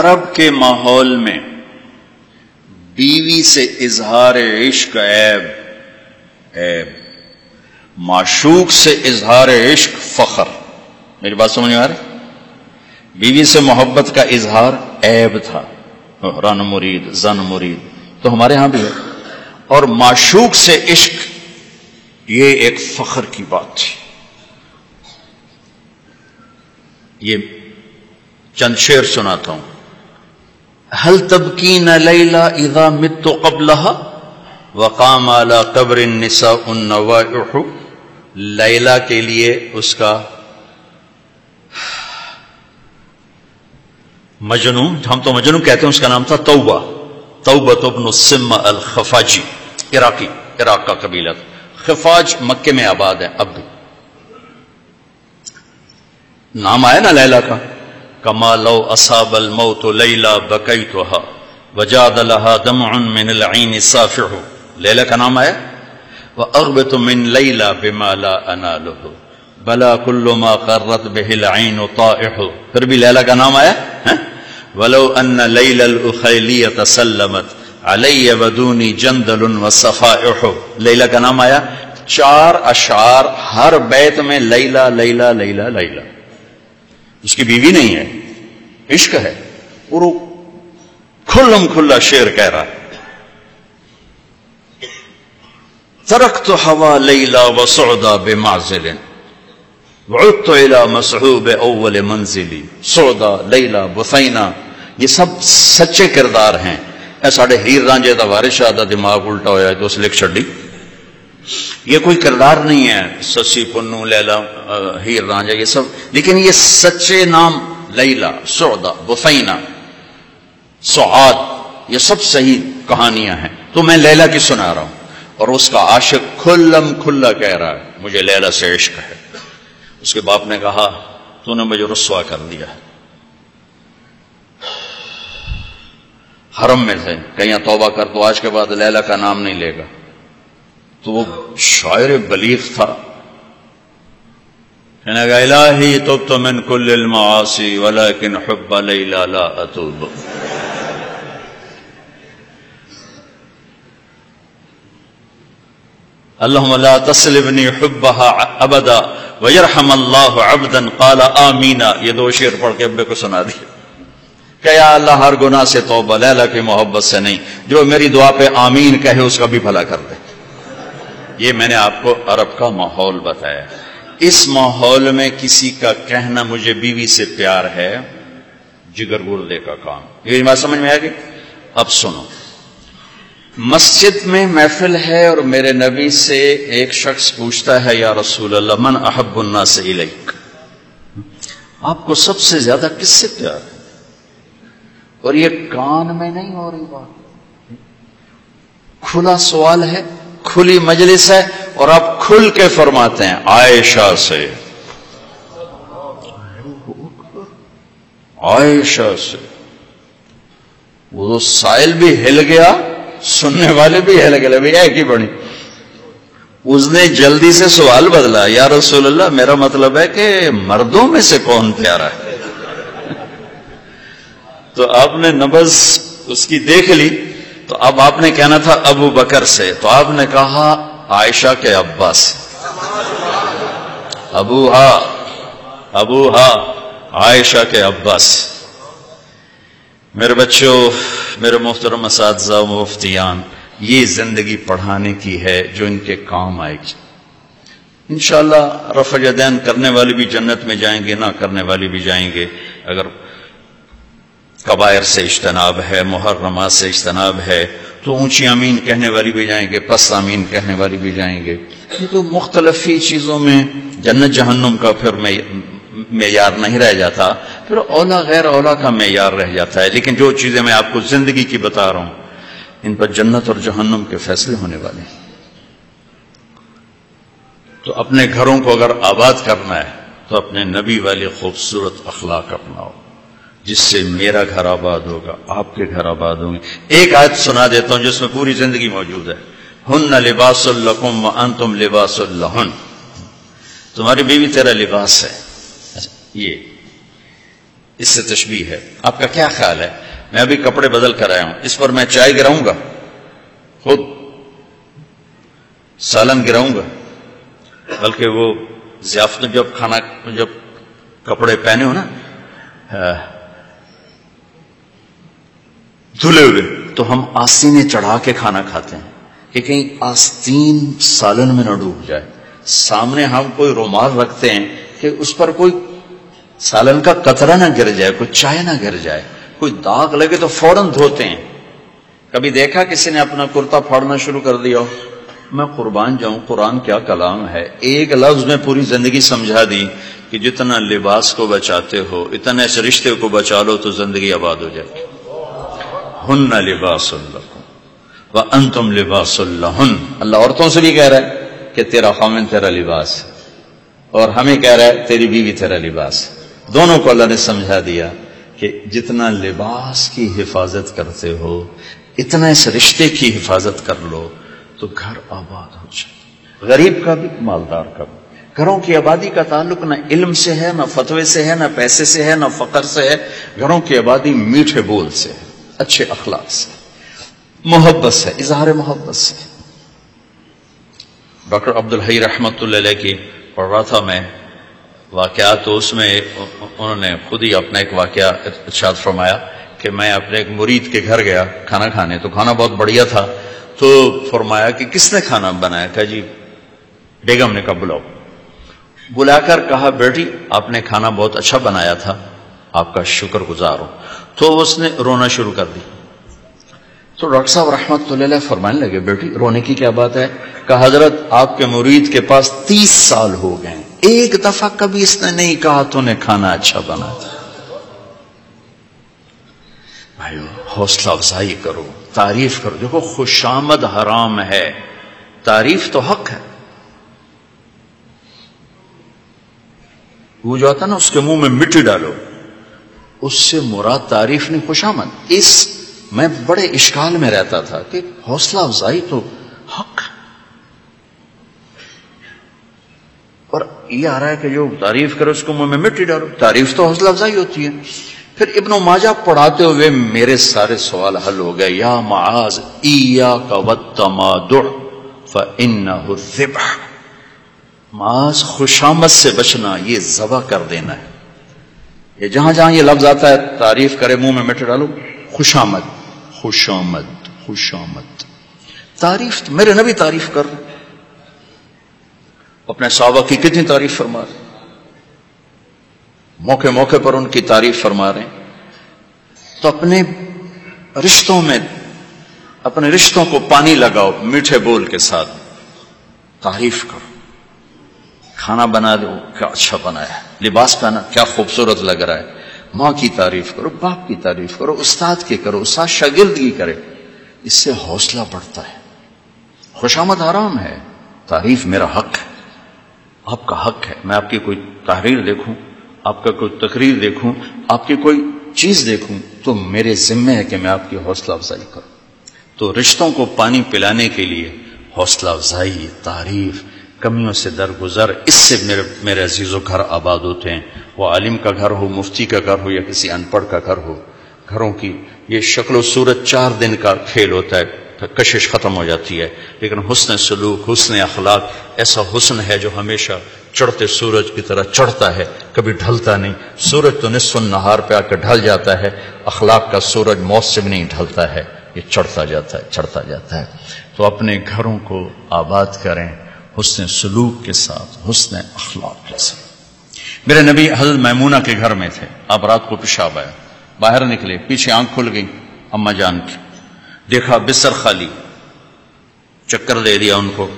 عرب کے ماحول میں بیوی سے اظہار عشق عیب عیب۔ معشوق سے اظہار عشق فخر۔ میری بات سمجھ آ رہی؟ بیوی سے محبت کا اظہار عیب تھا۔ رن مرید، زن مرید۔ تو ہمارے ہاں بھی ہے۔ اور معشوق سے عشق، یہ ایک فخر کی بات تھی۔ یہ چند شیر سناتا ہوں۔ حل تبکین لیلا اذا مت قبلها؟ وقام على قبر النساء النوائح. لیلا کے لیے اس کا مجنو ہم تو مجنو کہتے ہیں، اس کا نام تھا توبہ. توبہ ابن السم الخفاجی، عراقی، عراق کا قبیلہ خفاج مکے میں آباد ہے اب بھی نام آیا نا لیلا کا؟ کما لو اصاب الموت لیلا بکیتها وجاد لها دمع من العین صافح. لیلا کا نام آیا وأغبت من لیلا بما لا اناله بلا كل ما قرت به العین طائح. پھر بھی لیلا کا نام آیا ہاں؟ ولو ان لیلا الاخیلیة سلمت علی ودونی جندل وصفائح لیلا کا نام آیا؟ چار اشعار ہر بیت میں لیلا لیلا لیلا لیلا اس کی بیوی نہیں ہے، عشق ہے۔ اور وہ کھلم کھلا شیر کہہ رہا ہے۔ ترکت ہوا لیلا و سعدا بے معذل وعدت الى مسحوب اول منزلی سعدا لیلا بفینا یہ سب سچے کردار ہیں۔ اے ساڑھے ہیر رانجے دا وارش آدھا دماغ الٹا ہویا ہے تو اس لکھ چھڑی یہ کوئی کردار نہیں ہے سسی پنو، لیلا ہیر رانجا یہ سب۔ لیکن یہ سچے نام، لیلا سعدا بفینا سعاد، یہ سب صحیح کہانیاں ہیں۔ تو میں لیلا کی سنا رہا ہوں، اور اس کا عاشق کھلم کھلا کہہ رہا ہے۔ مجھے لیلا سے عشق ہے۔ اس کے باپ نے کہا، تو نے مجھے رسوا کر دیا۔ حرم میں تھے، کہیں توبہ کر تو آج کے بعد لیلا کا نام نہیں لے گا۔ تو وہ شاعر بلیغ تھا۔ کہنے گا الہی تو تو من کل المعاصی، ولیکن حب لیلا لا اتوب۔ اللهم لا تسلبني حبها ابدا ويرحم الله عبدا، قال امين یہ دو شعر پڑھ کے ابے کو سنا دیا کہ یا اللہ، ہر گناہ سے توبہ لیلا کی محبت سے نہیں۔ جو میری دعا پہ آمین کہے، اس کا بھی بھلا کر دے۔ یہ میں نے آپ کو عرب کا ماحول بتایا۔ اس ماحول میں کسی کا کہنا مجھے بیوی سے پیار ہے، جگر گردے کا کام۔ یہ بات سمجھ میں آ گئی؟ اب سنو۔ مسجد میں محفل ہے اور میرے نبی سے ایک شخص پوچھتا ہے، یا رسول اللہ، من احب الناس سے آپ کو سب سے زیادہ کس سے پیار ہے؟ اور یہ کان میں نہیں ہو رہی بات۔ کھلا سوال ہے کھلی مجلس ہے اور آپ کھل کے فرماتے ہیں عائشہ سے۔ عائشہ سے۔ وہ سائل بھی ہل گیا، سننے والے بھی ہل گئے بھائی ایک ہی بڑی۔ اس نے جلدی سے سوال بدلا، یا رسول اللہ، میرا مطلب ہے کہ مردوں میں سے کون پیارا ہے؟ تو آپ نے نبز اس کی دیکھ لی۔ تو اب آپ نے کہنا تھا ابو بکر سے، تو آپ نے کہا عائشہ کے ابا سے۔ ابو ہا ابو ہا، عائشہ کے ابا سے۔ میرے بچوں، میرے محترم اساتذہ مفتیان، یہ زندگی پڑھانے کی ہے جو ان کے کام آئے گی۔ انشاءاللہ رفع دین کرنے والی بھی جنت میں جائیں گے، نہ کرنے والی بھی جائیں گے۔ اگر قبائر سے اجتناب ہے، محرمات سے اجتناب ہے۔ تو اونچی امین کہنے والی بھی جائیں گے پس امین کہنے والی بھی جائیں گے۔ یہ تو مختلف ہی چیزوں میں جنت جہنم کا پھر معیار نہیں رہ جاتا۔ پھر اولا غیر اولا کا معیار رہ جاتا ہے۔ لیکن جو چیزیں میں آپ کو زندگی کی بتا رہا ہوں، ان پر جنت اور جہنم کے فیصلے ہونے والے ہیں۔ تو اپنے گھروں کو اگر آباد کرنا ہے، تو اپنے نبی والے خوبصورت اخلاق اپناؤ۔ جس سے میرا گھر آباد ہوگا، آپ کے گھر آباد ہوں گے۔ ایک آیت سنا دیتا ہوں جس میں پوری زندگی موجود ہے۔ ہن لباس القم ان تم لباس اللہ تمہاری بیوی تیرا لباس ہے۔ اچھا، یہ۔ اس سے تشبیح ہے۔ آپ کا کیا خیال ہے؟ میں ابھی کپڑے بدل کر آیا ہوں۔ اس پر میں چائے گراؤں گا۔ خود سالن گراؤں گا۔ بلکہ وہ ضیافت میں جب کھانا، جب کپڑے پہنے ہو نا دھلے ہوئے۔ تو ہم آستینیں چڑھا کے کھانا کھاتے ہیں کہ کہیں آستین سالن میں نہ ڈوب جائے۔ سامنے ہم کوئی رومال رکھتے ہیں کہ اس پر کوئی سالن کا قطرہ نہ گر جائے، کوئی چائے نہ گر جائے، کوئی داغ لگے تو فوراً دھوتے ہیں۔ کبھی دیکھا کسی نے اپنا کرتا پھاڑنا شروع کر دیا؟ میں قربان جاؤں، قرآن کیا کلام ہے؟ ایک لفظ میں پوری زندگی سمجھا دی کہ جتنا لباس کو بچاتے ہو اتنا اس رشتے کو بچا لو تو زندگی آباد ہو جائے۔ ہن لباس اللہ ان تم لباس اللہ اللہ عورتوں سے بھی کہہ رہا ہے کہ تیرا خامن تیرا لباس اور ہمیں کہہ رہا ہے تیری بیوی تیرا لباس دونوں کو اللہ نے سمجھا دیا کہ جتنا لباس کی حفاظت کرتے ہو، اتنا اس رشتے کی حفاظت کر لو تو گھر آباد ہو جائے۔ غریب کا بھی، مالدار کا بھی۔ گھروں کی آبادی کا تعلق نہ علم سے ہے، نہ فتوے سے ہے، نہ پیسے سے ہے، نہ فقر سے ہے۔ گھروں کی آبادی میٹھے بول سے ہے۔ اچھے اخلاق سے، محبت سے، اظہار محبت سے۔ ڈاکٹر عبد الحی رحمت اللہ علیہ کی پڑھ رہا تھا میں، واقعات تو اس میں انہوں نے خود ہی اپنا ایک واقعہ ارشاد فرمایا کہ میں اپنے ایک مرید کے گھر گیا، کھانا کھانے، تو کھانا بہت بڑھیا تھا۔ تو فرمایا کہ کس نے کھانا بنایا؟ کہ جی بیگم نے کہا بلاؤ۔ بلا کر کہا، بیٹی، آپ نے کھانا بہت اچھا بنایا تھا۔ آپ کا شکر گزار ہوں۔ تو اس نے رونا شروع کر دی۔ تو ڈاکٹر صاحب رحمت اللہ فرمانے لگے، بیٹی، رونے کی کیا بات ہے؟ کہ حضرت آپ کے مرید کے پاس تیس سال ہو گئے۔ ایک دفعہ کبھی اس نے نہیں کہا تو نے کھانا اچھا بنا۔ بھائی حوصلہ افزائی کرو، تعریف کرو۔ دیکھو خوشامد حرام ہے۔ تعریف تو حق ہے۔ وہ جو آتا نا، اس کے منہ میں مٹی ڈالو۔ اس سے مراد تعریف نہیں خوشامد اس میں بڑے اشکال میں رہتا تھا کہ حوصلہ افزائی تو حق اور یہ آ رہا ہے کہ جو تعریف کرو اس کو منہ میں مٹی ڈالو۔ تعریف تو حوصلہ افزائی ہوتی ہے۔ پھر ابن و ماجہ پڑھاتے ہوئے میرے سارے سوال حل ہو گئے۔ یا معاذ ایا کا وتمادع فانه الذبح۔ معاذ خوشامد سے بچنا، یہ ذبح کر دینا ہے۔ یہ جہاں جہاں یہ لفظ آتا ہے، تعریف کرے، منہ میں مٹ ڈالو، خوشامد خوشامد خوشامد۔ تعریف، میرے نبی تعریف کر۔ رہے اپنے صحابہ کی کتنی تعریف فرما رہے موقع موقع پر ان کی تعریف فرما رہے ہیں۔ تو اپنے رشتوں میں، اپنے رشتوں کو پانی لگاؤ، میٹھے بول کے ساتھ تعریف کرو۔ کھانا بنا دو کیا اچھا بنایا لباس پہنا، کیا خوبصورت لگ رہا ہے۔ ماں کی تعریف کرو، باپ کی تعریف کرو، استاد کی کرو، استاد شاگردگی کرے۔ اس سے حوصلہ بڑھتا ہے۔ خوشامد آرام ہے۔ تعریف میرا حق ہے۔ آپ کا حق ہے۔ میں آپ کی کوئی تحریر دیکھوں، آپ کا کوئی تقریر دیکھوں، آپ کی کوئی چیز دیکھوں، تو میرے ذمے ہے کہ میں آپ کی حوصلہ افزائی کروں۔ تو رشتوں کو پانی پلانے کے لیے حوصلہ افزائی، تعریف کمیوں سے درگزر، اس سے میرے میرے عزیز و گھر آباد ہوتے ہیں۔ وہ عالم کا گھر ہو، مفتی کا گھر ہو یا کسی ان پڑھ کا گھر ہو۔ گھروں کی یہ شکل و صورت چار دن کا کھیل ہوتا ہے، کشش ختم ہو جاتی ہے۔ لیکن حسن سلوک، حسن اخلاق ایسا حسن ہے جو ہمیشہ چڑھتے سورج کی طرح چڑھتا ہے، کبھی ڈھلتا نہیں۔ سورج تو نصف نہار پہ آ کر ڈھل جاتا ہے، اخلاق کا سورج موسم نہیں ڈھلتا ہے، یہ چڑھتا جاتا ہے، چڑھتا جاتا ہے۔ تو اپنے گھروں کو آباد کریں۔ حسن سلوک کے ساتھ، حسن اخلاق کے ساتھ۔ میرے نبی حضرت میمونہ کے گھر میں تھے۔ اب رات کو پیشاب آیا باہر نکلے، پیچھے آنکھ کھل گئی۔ اما جان کی۔ دیکھا بسر خالی۔ چکر دے دیا ان کو۔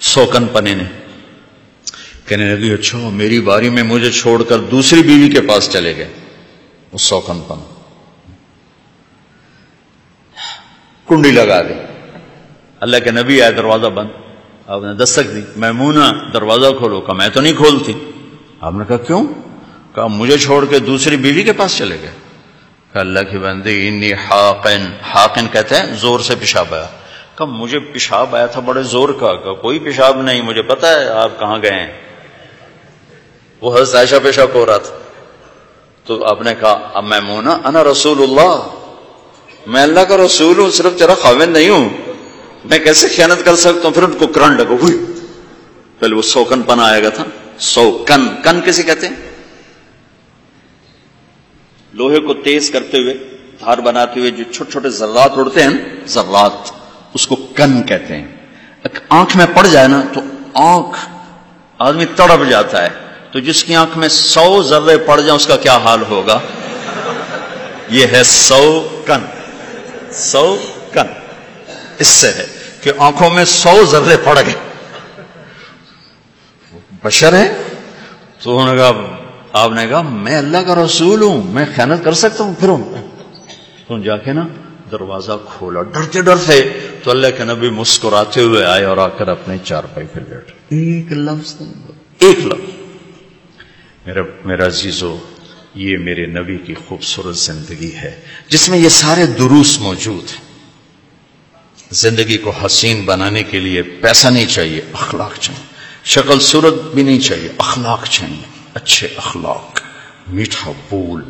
سوکن پنے نے۔ کہنے لگی اچھا میری باری میں مجھے چھوڑ کر دوسری بیوی کے پاس چلے گئے۔ وہ سوکن پن۔ کنڈی لگا دی۔ اللہ کے نبی آئے، دروازہ بند۔ آپ نے دستک دی۔ میمونہ، دروازہ کھولو۔ کہا، میں تو نہیں کھولتی۔ آپ نے کہا، کیوں؟ کہا، مجھے چھوڑ کے دوسری بیوی کے پاس چلے گئے۔ کہ اللہ کی بندی، انی حاقن۔ حاقن کہتے ہیں، زور سے پیشاب آیا۔ کہ مجھے پیشاب آیا تھا بڑے زور کا۔ کہ کوئی پیشاب نہیں، مجھے پتا ہے آپ کہاں گئے ہیں۔ وہ حضرت عائشہ پیشاب ہو رہا تھا۔ تو آپ نے کہا، اب میں مونا انا رسول اللہ۔ میں اللہ کا رسول ہوں، صرف تیرا خاوند نہیں ہوں۔ میں کیسے خیانت کر سکتا ہوں؟ پھر ان کو کرنٹ لگو ہوئی پہلے وہ سوکن پن آئے گا تھا۔ سو کن کن کیسے کہتے ہیں؟ لوہے کو تیز کرتے ہوئے، دھار بناتے ہوئے جو چھوٹے چھوٹے ذرات اڑتے ہیں، ذرات، اس کو کن کہتے ہیں۔ آنکھ میں پڑ جائے نا، تو آنکھ، آدمی تڑپ جاتا ہے۔ تو جس کی آنکھ میں سو ذرے پڑ جائیں، اس کا کیا حال ہوگا؟ یہ ہے سو کن سو کن اس سے ہے۔ کہ آنکھوں میں سو ذرے پڑ گئے۔ بشر ہے تو انہوں نے کہا آپ نے کہا میں اللہ کا رسول ہوں میں خیانت کر سکتا ہوں پھر تو جا کے نا دروازہ کھولا۔ ڈرتے ڈرتے تو اللہ کے نبی مسکراتے ہوئے آئے اور آ کر اپنے چار پائی پھر بیٹھ ایک لفظ ایک لفظ۔ میرا میرا عزیزو یہ میرے نبی کی خوبصورت زندگی ہے جس میں یہ سارے دروس موجود ہیں۔ زندگی کو حسین بنانے کے لیے پیسہ نہیں چاہیے، اخلاق چاہیے۔ شکل صورت بھی نہیں چاہیے، اخلاق چاہیے۔ اچھے اخلاق، میٹھا بول۔